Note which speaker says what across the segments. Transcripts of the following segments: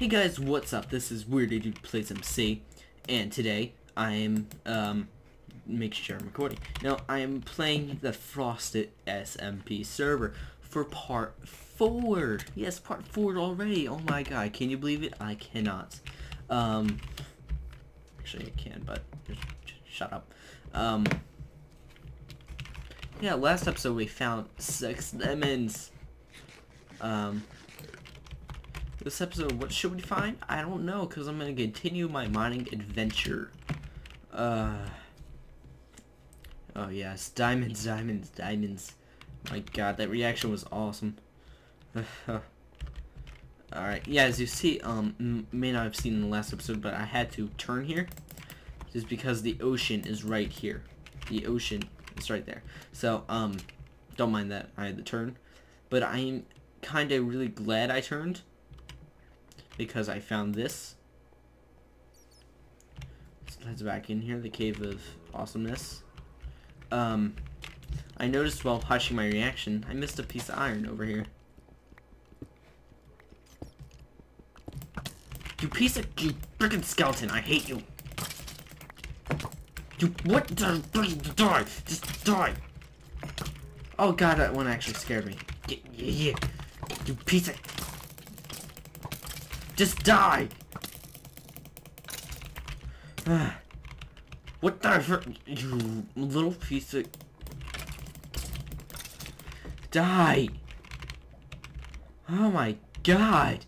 Speaker 1: Hey guys, what's up? This is Weird Dude Plays MC, and today I am, um, make sure I'm recording. Now, I am playing the Frosted SMP server for part 4. Yes, part 4 already. Oh my god, can you believe it? I cannot. Um, actually I can, but just, just shut up. Um, yeah, last episode we found six lemons. Um, this episode, what should we find? I don't know, because I'm going to continue my mining adventure. Uh, oh yes, diamonds, diamonds, diamonds. My god, that reaction was awesome. Alright, yeah, as you see, um, may not have seen in the last episode, but I had to turn here. Just because the ocean is right here. The ocean is right there. So, um, don't mind that I had to turn. But I'm kind of really glad I turned because I found this. Let's back in here, the Cave of Awesomeness. Um, I noticed while watching my reaction, I missed a piece of iron over here. You piece of you freaking skeleton! I hate you. You what the die? Just die! Oh god, that one actually scared me. Yeah, yeah, yeah. You piece of just die! what the you little piece of... Die! Oh my god!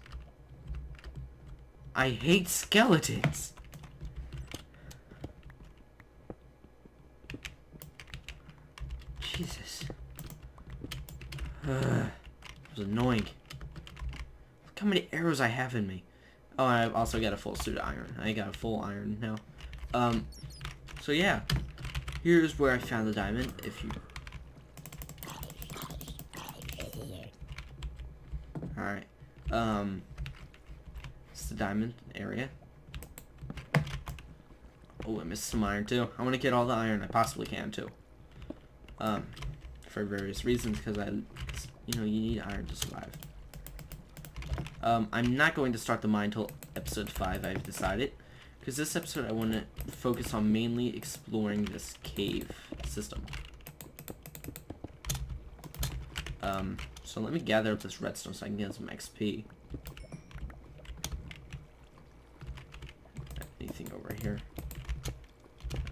Speaker 1: I hate skeletons! Jesus. Uh, it was annoying how many arrows I have in me. Oh, I've also got a full suit of iron. I got a full iron now. Um, so yeah. Here's where I found the diamond, if you... Alright. Um, it's the diamond area. Oh, I missed some iron too. I want to get all the iron I possibly can too. Um, for various reasons, because I, you know, you need iron to survive. Um, I'm not going to start the mine until episode 5, I've decided. Because this episode I want to focus on mainly exploring this cave system. Um, so let me gather up this redstone so I can get some XP. Anything over here?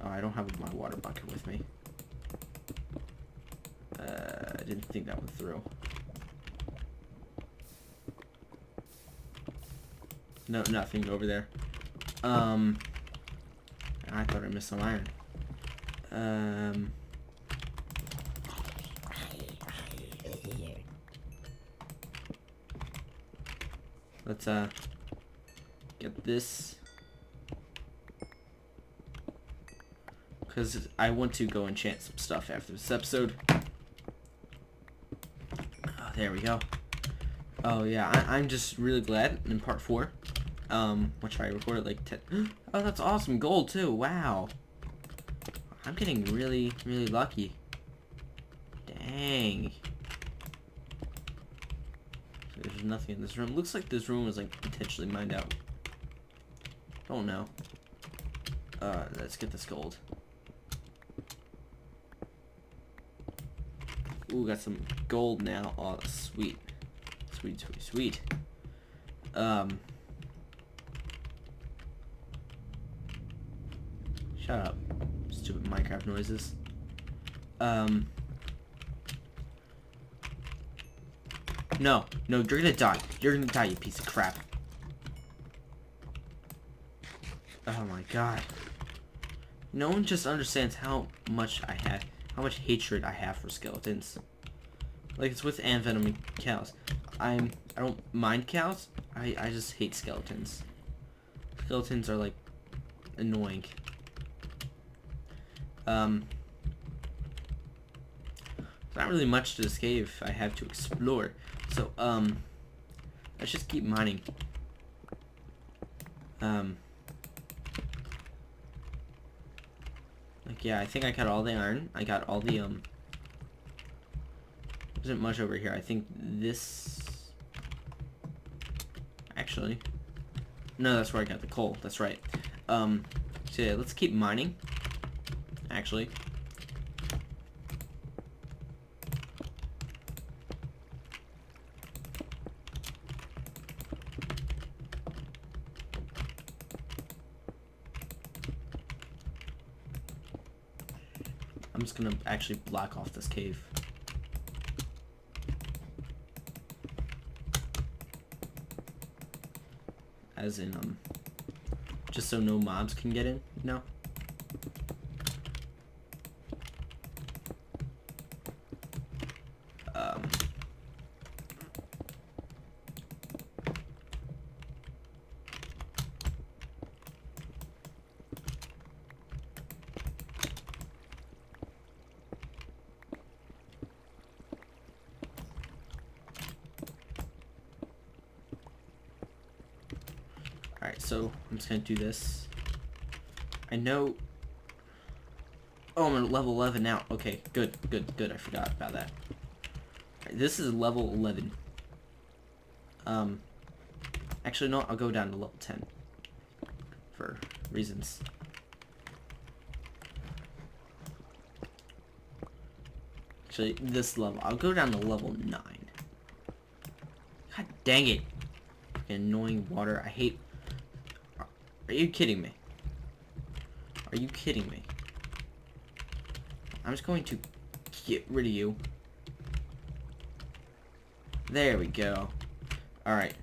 Speaker 1: Oh, I don't have my water bucket with me. Uh, I didn't think that went through. No, nothing over there. Um, I thought I missed some iron. Um, let's uh get this because I want to go enchant some stuff after this episode. Oh, there we go. Oh yeah, I, am just really glad in part four um, which I recorded like 10. Oh, that's awesome. Gold, too. Wow. I'm getting really, really lucky. Dang. There's nothing in this room. Looks like this room was, like, potentially mined out. Don't know. Uh, let's get this gold. Ooh, got some gold now. Oh, sweet. Sweet, sweet, sweet. Um, Shut up. Stupid Minecraft noises. Um. No, no, you're gonna die. You're gonna die, you piece of crap. Oh my god. No one just understands how much I have, how much hatred I have for skeletons. Like it's with ant and cows. I'm, I don't mind cows. I, I just hate skeletons. Skeletons are like annoying. Um, there's not really much to this cave I have to explore. So, um, let's just keep mining. Um, like, yeah, I think I got all the iron. I got all the, um, there isn't much over here. I think this, actually, No, that's where I got the coal. That's right. Um, so yeah, let's keep mining. Actually. I'm just gonna actually block off this cave. As in, um, just so no mobs can get in, you know? Um, Alright, so I'm just gonna do this. I know... Oh, I'm at level 11 now. Okay, good, good, good. I forgot about that. Alright, this is level 11. Um, actually, no, I'll go down to level 10. For reasons. Actually, this level. I'll go down to level 9. God dang it. Annoying water. I hate are you kidding me? Are you kidding me? I'm just going to get rid of you. There we go. Alright.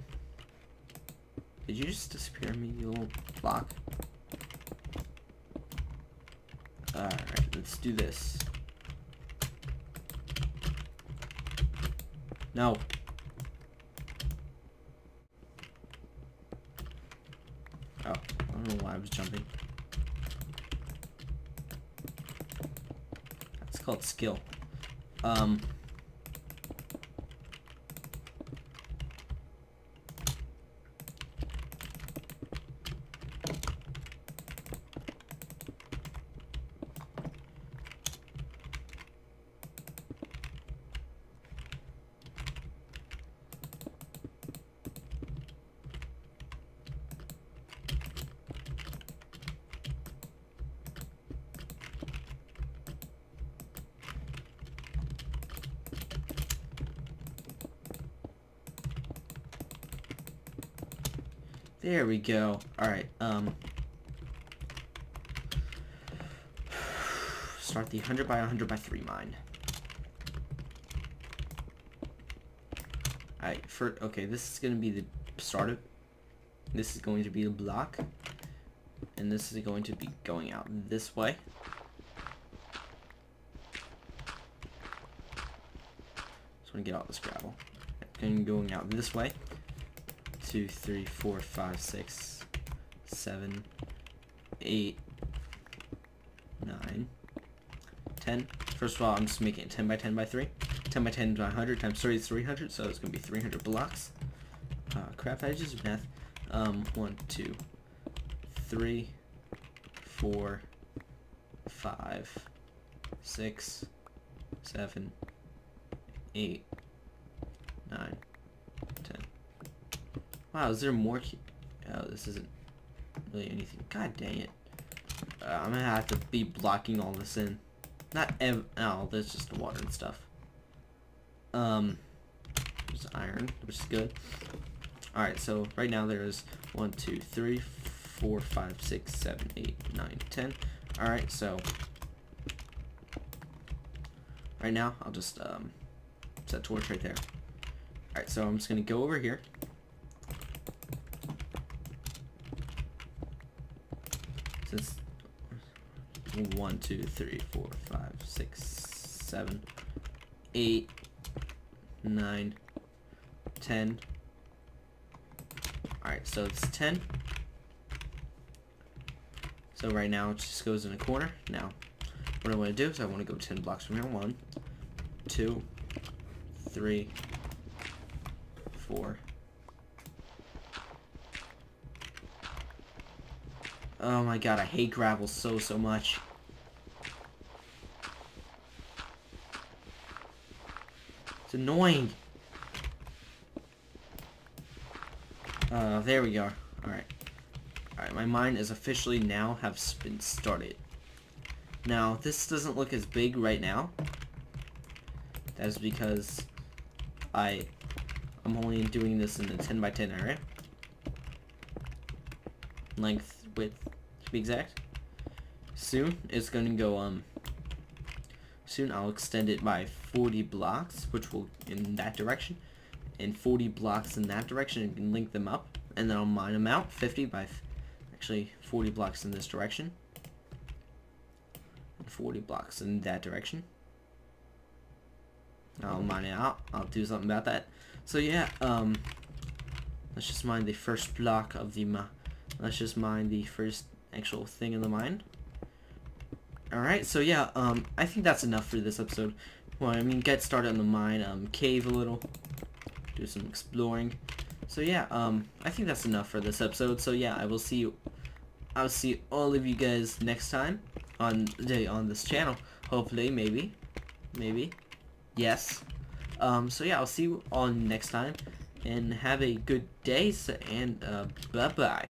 Speaker 1: Did you just disappear me, you little block? Alright, let's do this. No. Oh, I don't know why I was jumping. That's called skill. Um. There we go. Alright, um... Start the 100 by 100 by 3 mine. Alright, for... Okay, this is going to be the start of... This is going to be the block. And this is going to be going out this way. Just want to get all this gravel. And going out this way two, three, four, five, six, seven, eight, nine, ten. First of all, I'm just making it 10 by 10 by 3. 10 by 10 by 100 times 3 is 300, so it's going to be 300 blocks. Uh, crap, I just math. Um, 1, 2, 3, 4, 5, 6, 7, 8, 9, Wow, is there more? Oh, this isn't really anything. God dang it. Uh, I'm gonna have to be blocking all this in. Not ev- oh, there's just the water and stuff. Um, there's iron, which is good. Alright, so right now there's one, two, three, four, five, six, seven, eight, nine, ten. Alright, so right now I'll just um, set torch right there. Alright, so I'm just gonna go over here. Since one, two, three, four, five, six, seven, eight, nine, ten. Alright, so it's ten. So right now it just goes in a corner. Now, what I want to do is I want to go 10 blocks from here. One, two, three, four, Oh my god, I hate gravel so, so much. It's annoying. Uh, there we go. Alright. Alright, my mine is officially now have been started. Now, this doesn't look as big right now. That is because I, I'm only doing this in a 10 by 10 area. Length, width, to be exact. Soon, it's going to go, um, soon I'll extend it by 40 blocks, which will, in that direction, and 40 blocks in that direction, and link them up, and then I'll mine them out, 50 by, actually, 40 blocks in this direction. 40 blocks in that direction. I'll mine it out. I'll do something about that. So yeah, um, let's just mine the first block of the. Let's just mine the first actual thing in the mine. Alright, so yeah, um, I think that's enough for this episode. Well, I mean, get started on the mine, um, cave a little, do some exploring. So yeah, um, I think that's enough for this episode. So yeah, I will see you, I'll see all of you guys next time on day on this channel. Hopefully, maybe, maybe, yes. Um, so yeah, I'll see you all next time, and have a good day. And uh, bye bye.